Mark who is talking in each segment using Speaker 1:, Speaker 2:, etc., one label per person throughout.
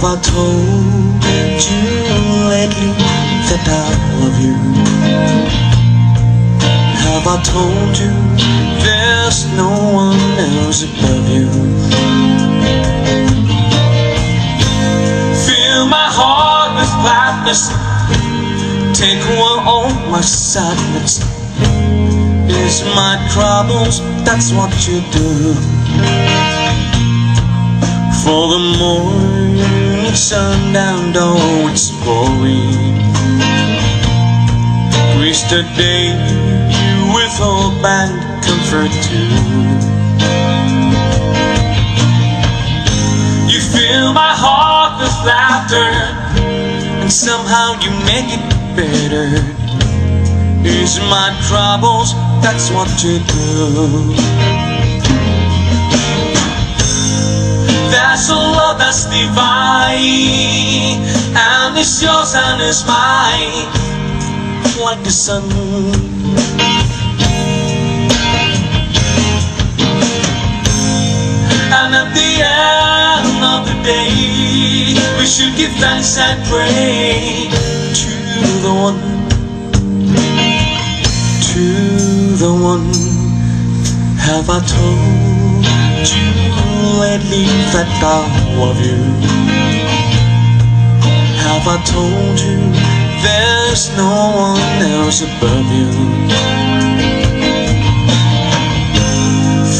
Speaker 1: Have I told you lately that I love you? Have I told you there's no one else above you? Take away all my sadness. Is my troubles, that's what you do. For the morning sundown though it's pouring Reach the day you with hope and comfort too You fill my heart with laughter Somehow you make it better. Ease my troubles, that's what you do. There's a love that's divine And it's yours and it's mine Like the sun. And at the end of the day We should give thanks and pray To the one To the one Have I told you lately that I love you? Have I told you there's no one else above you?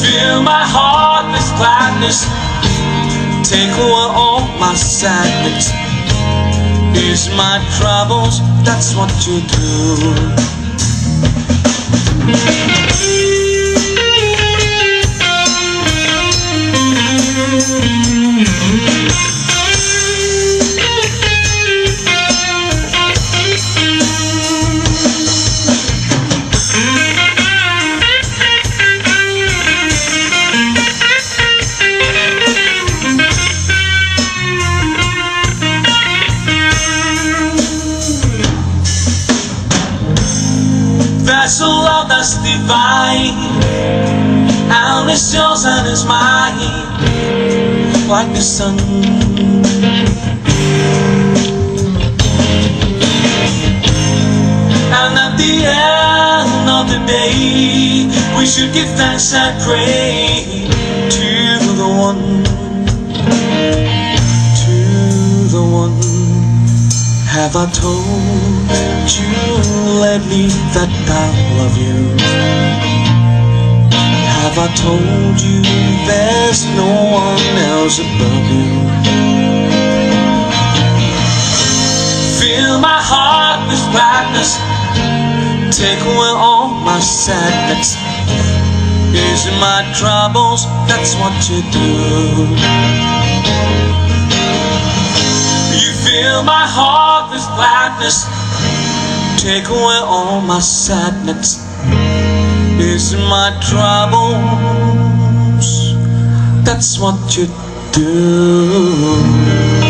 Speaker 1: Fill my heart with gladness, take away all my sadness. Ease my troubles, that's what you do. Divine. And it's yours and it's mine Like the sun. And at the end of the day We should give thanks and pray To the one To the one. Have I told you lately that I love you? I told you there's no one else above you? Fill my heart with gladness, take away all my sadness. Ease my troubles, that's what you do. You fill my heart with gladness, take away all my sadness. Ease my troubles, that's what you do.